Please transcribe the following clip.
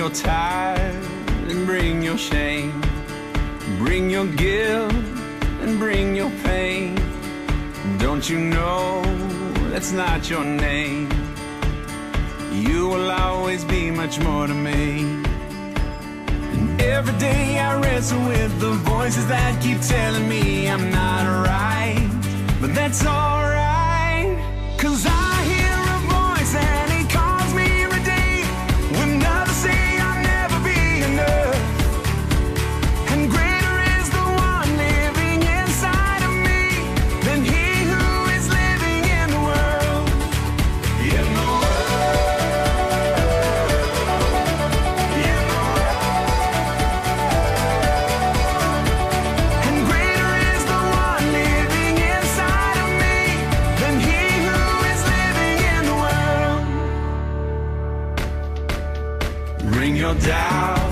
your tithe and bring your shame. Bring your guilt and bring your pain. Don't you know that's not your name? You will always be much more to me. And every day I wrestle with the voices that keep telling me I'm not right. But that's alright, Bring your doubts,